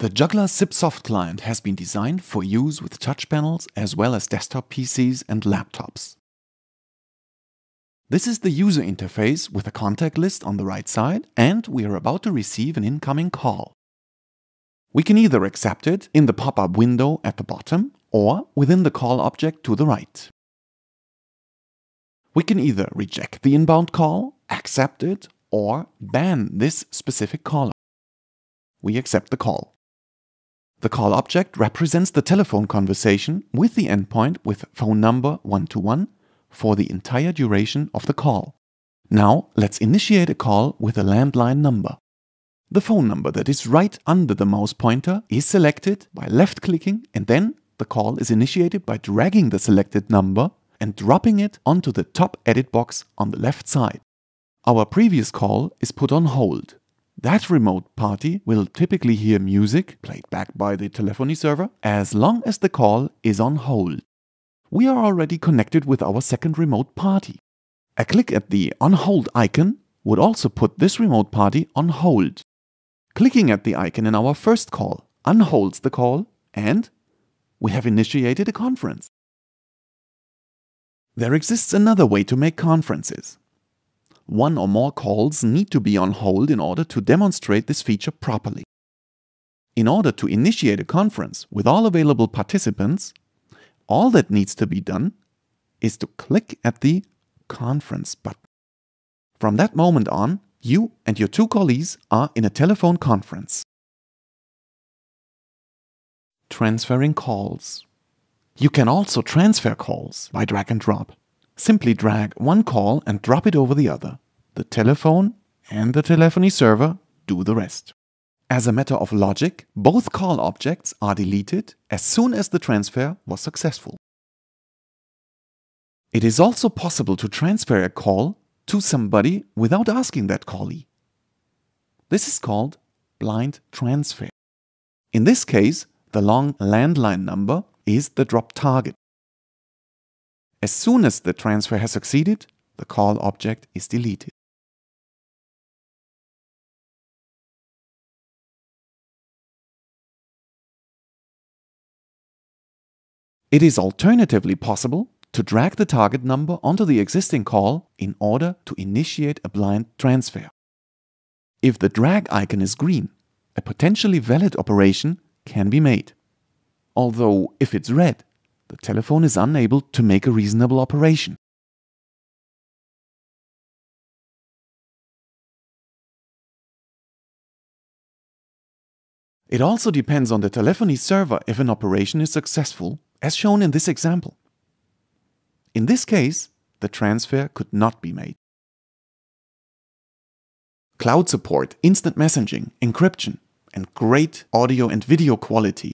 The Juggler SIP softclient has been designed for use with touch panels as well as desktop PCs and laptops. This is the user interface with a contact list on the right side and we are about to receive an incoming call. We can either accept it in the pop-up window at the bottom or within the call object to the right. We can either reject the inbound call, accept it, or ban this specific caller. We accept the call. The call object represents the telephone conversation with the endpoint with phone number 121 for the entire duration of the call. Now let's initiate a call with a landline number. The phone number that is right under the mouse pointer is selected by left clicking and then the call is initiated by dragging the selected number and dropping it onto the top edit box on the left side. Our previous call is put on hold that remote party will typically hear music played back by the telephony server as long as the call is on hold. We are already connected with our second remote party. A click at the on hold icon would also put this remote party on hold. Clicking at the icon in our first call unholds the call and we have initiated a conference. There exists another way to make conferences one or more calls need to be on hold in order to demonstrate this feature properly. In order to initiate a conference with all available participants, all that needs to be done is to click at the Conference button. From that moment on, you and your two colleagues are in a telephone conference. Transferring calls. You can also transfer calls by drag and drop. Simply drag one call and drop it over the other. The telephone and the telephony server do the rest. As a matter of logic, both call objects are deleted as soon as the transfer was successful. It is also possible to transfer a call to somebody without asking that callee. This is called blind transfer. In this case, the long landline number is the drop target. As soon as the transfer has succeeded, the call object is deleted. It is alternatively possible to drag the target number onto the existing call in order to initiate a blind transfer. If the drag icon is green, a potentially valid operation can be made. Although if it's red, the telephone is unable to make a reasonable operation. It also depends on the telephony server if an operation is successful, as shown in this example. In this case, the transfer could not be made. Cloud support, instant messaging, encryption, and great audio and video quality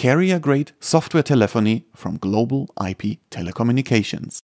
carrier-grade software telephony from Global IP Telecommunications.